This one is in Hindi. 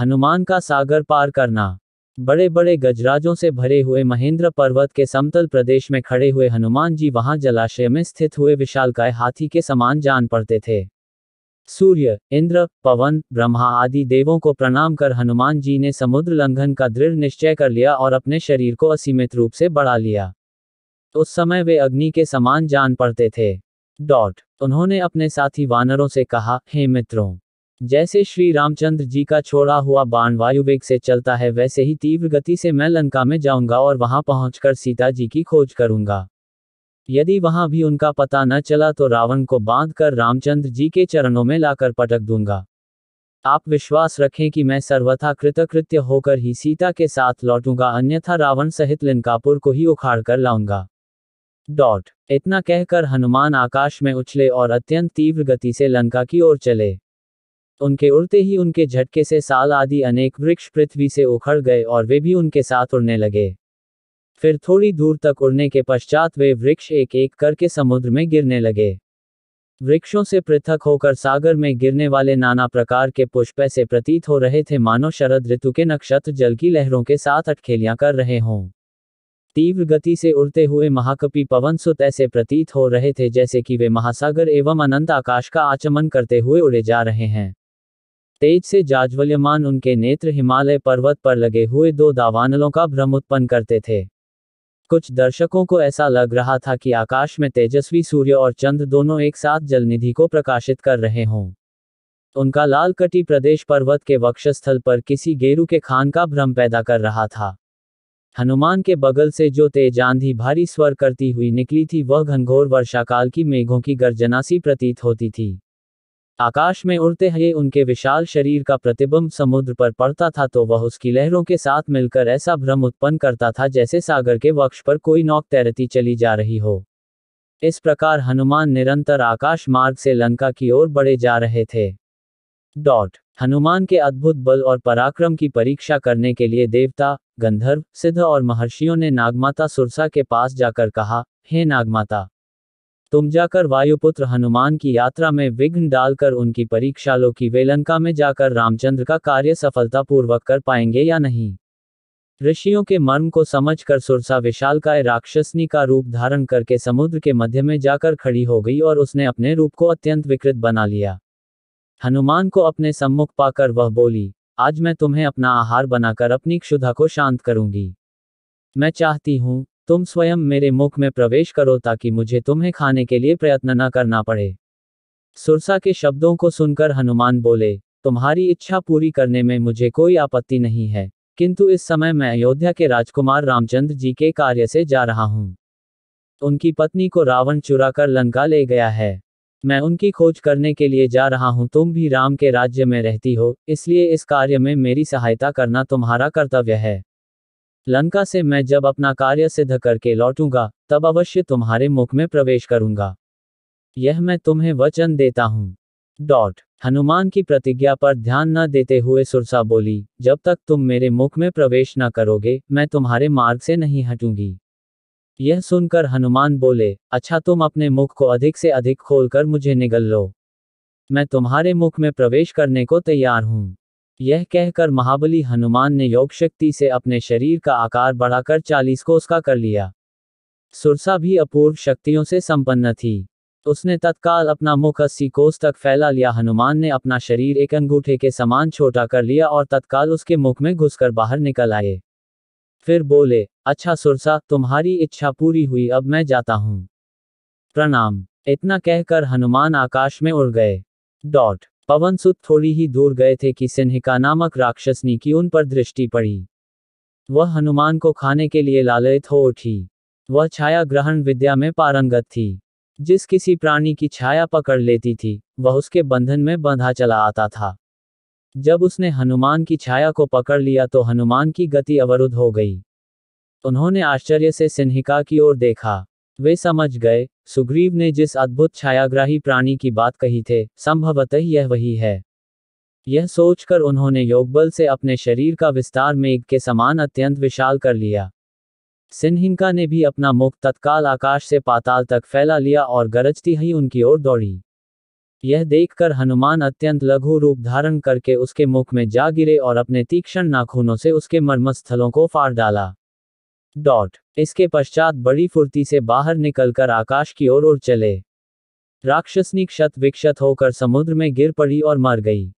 हनुमान का सागर पार करना। बड़े बड़े गजराजों से भरे हुए महेंद्र पर्वत के समतल प्रदेश में खड़े हुए हनुमान जी वहाँ जलाशय में स्थित हुए विशालकाय हाथी के समान जान पड़ते थे। सूर्य, इंद्र, पवन, ब्रह्मा आदि देवों को प्रणाम कर हनुमान जी ने समुद्र लंघन का दृढ़ निश्चय कर लिया और अपने शरीर को असीमित रूप से बढ़ा लिया। उस समय वे अग्नि के समान जान पड़ते थे। डॉट, उन्होंने अपने साथी वानरों से कहा, हे मित्रों जैसे श्री रामचंद्र जी का छोड़ा हुआ बाण वायुवेग से चलता है, वैसे ही तीव्र गति से मैं लंका में जाऊँगा और वहाँ पहुंचकर सीता जी की खोज करूँगा। यदि वहाँ भी उनका पता न चला तो रावण को बाँध कर रामचंद्र जी के चरणों में लाकर पटक दूँगा। आप विश्वास रखें कि मैं सर्वथा कृतकृत्य होकर ही सीता के साथ लौटूँगा, अन्यथा रावण सहित लिंकापुर को ही उखाड़ कर लाऊँगा। डॉट, इतना कहकर हनुमान आकाश में उछले और अत्यंत तीव्र गति से लंका की ओर चले। उनके उड़ते ही उनके झटके से साल आदि अनेक वृक्ष पृथ्वी से उखड़ गए और वे भी उनके साथ उड़ने लगे। फिर थोड़ी दूर तक उड़ने के पश्चात वे वृक्ष एक एक करके समुद्र में गिरने लगे। वृक्षों से पृथक होकर सागर में गिरने वाले नाना प्रकार के पुष्प ऐसे प्रतीत हो रहे थे। मानो शरद ऋतु के नक्षत्र जल की लहरों के साथ अटखेलियाँ कर रहे हों। तीव्र गति से उड़ते हुए महाकपि पवन सुत ऐसे प्रतीत हो रहे थे जैसे कि वे महासागर एवं अनंत आकाश का आचमन करते हुए उड़े जा रहे हैं। तेज से जाज्वल्यमान उनके नेत्र हिमालय पर्वत पर लगे हुए दो दावानलों का भ्रम उत्पन्न करते थे। कुछ दर्शकों को ऐसा लग रहा था कि आकाश में तेजस्वी सूर्य और चंद्र दोनों एक साथ जलनिधि को प्रकाशित कर रहे हों। उनका लाल कटी प्रदेश पर्वत के वक्षस्थल पर किसी गेरू के खान का भ्रम पैदा कर रहा था। हनुमान के बगल से जो तेज आंधी भारी स्वर करती हुई निकली थी, वह घनघोर वर्षाकाल की मेघों की गर्जना सी प्रतीत होती थी। आकाश में उड़ते हुए उनके विशाल शरीर का प्रतिबिंब समुद्र पर पड़ता था तो वह उसकी लहरों के साथ मिलकर ऐसा भ्रम उत्पन्न करता था जैसे सागर के वक्ष पर कोई नौक तैरती चली जा रही हो। इस प्रकार हनुमान निरंतर आकाश मार्ग से लंका की ओर बढ़े जा रहे थे। डॉट, हनुमान के अद्भुत बल और पराक्रम की परीक्षा करने के लिए देवता, गंधर्व, सिद्ध और महर्षियों ने नागमाता सुरसा के पास जाकर कहा, हे नागमाता तुम जाकर वायुपुत्र हनुमान की यात्रा में विघ्न डालकर उनकी परीक्षा लो कि वे लंका में जाकर रामचंद्र का कार्य सफलतापूर्वक कर पाएँगे या नहीं? ऋषियों के मर्म को समझकर सुरसा विशालकाय राक्षसनी का रूप धारण करके समुद्र के मध्य में जाकर खड़ी हो गई और उसने अपने रूप को अत्यंत विकृत बना लिया। हनुमान को अपने सम्मुख पाकर वह बोली, आज मैं तुम्हें अपना आहार बनाकर अपनी क्षुधा को शांत करूँगी। मैं चाहती हूँ तुम स्वयं मेरे मुख में प्रवेश करो ताकि मुझे तुम्हें खाने के लिए प्रयत्न न करना पड़े। सुरसा के शब्दों को सुनकर हनुमान बोले, तुम्हारी इच्छा पूरी करने में मुझे कोई आपत्ति नहीं है, किंतु इस समय मैं अयोध्या के राजकुमार रामचंद्र जी के कार्य से जा रहा हूँ। उनकी पत्नी को रावण चुरा कर लंका ले गया है। मैं उनकी खोज करने के लिए जा रहा हूँ, तुम भी राम के राज्य में रहती हो, इसलिए इस कार्य में मेरी सहायता करना तुम्हारा कर्तव्य है। लंका से मैं जब अपना कार्य सिद्ध करके लौटूँगा, तब अवश्य तुम्हारे मुख में प्रवेश करूँगा। यह मैं तुम्हें वचन देता हूँ। डॉट, हनुमान की प्रतिज्ञा पर ध्यान न देते हुए सुरसा बोली, जब तक तुम मेरे मुख में प्रवेश न करोगे, मैं तुम्हारे मार्ग से नहीं हटूँगी। यह सुनकर हनुमान बोले अच्छा तुम अपने मुख को अधिक से अधिक खोलकर मुझे निगल लो। मैं तुम्हारे मुख में प्रवेश करने को तैयार हूँ। यह कहकर महाबली हनुमान ने योग शक्ति से अपने शरीर का आकार बढ़ाकर चालीस कोस का कर लिया। सुरसा भी अपूर्व शक्तियों से संपन्न थी। उसने तत्काल अपना मुख अस्सी कोस तक फैला लिया। हनुमान ने अपना शरीर एक अंगूठे के समान छोटा कर लिया और तत्काल उसके मुख में घुसकर बाहर निकल आए। फिर बोले अच्छा सुरसा, तुम्हारी इच्छा पूरी हुई, अब मैं जाता हूँ। प्रणाम। इतना कहकर हनुमान आकाश में उड़ गए। डॉट पवन सुत थोड़ी ही दूर गए थे कि सिन्हिका नामक राक्षसनी की उन पर दृष्टि पड़ी। वह हनुमान को खाने के लिए लालयित हो उठी। वह छाया ग्रहण विद्या में पारंगत थी। जिस किसी प्राणी की छाया पकड़ लेती थी, वह उसके बंधन में बंधा चला आता था। जब उसने हनुमान की छाया को पकड़ लिया तो हनुमान की गति अवरुद्ध हो गई। उन्होंने आश्चर्य से सिन्हिका की ओर देखा। वे समझ गए सुग्रीव ने जिस अद्भुत छायाग्राही प्राणी की बात कही थे, संभवतः यह वही है। यह सोचकर उन्होंने योगबल से अपने शरीर का विस्तार मेघ के समान अत्यंत विशाल कर लिया। सिन्हिंका ने भी अपना मुख तत्काल आकाश से पाताल तक फैला लिया और गरजती ही उनकी ओर दौड़ी। यह देखकर हनुमान अत्यंत लघु रूप धारण करके उसके मुख में जा गिरे और अपने तीक्ष्ण नाखूनों से उसके मर्मस्थलों को फाड़ डाला। डॉट इसके पश्चात बड़ी फुर्ती से बाहर निकलकर आकाश की ओर उड़ चले। राक्षसनी क्षत विक्षत होकर समुद्र में गिर पड़ी और मर गई।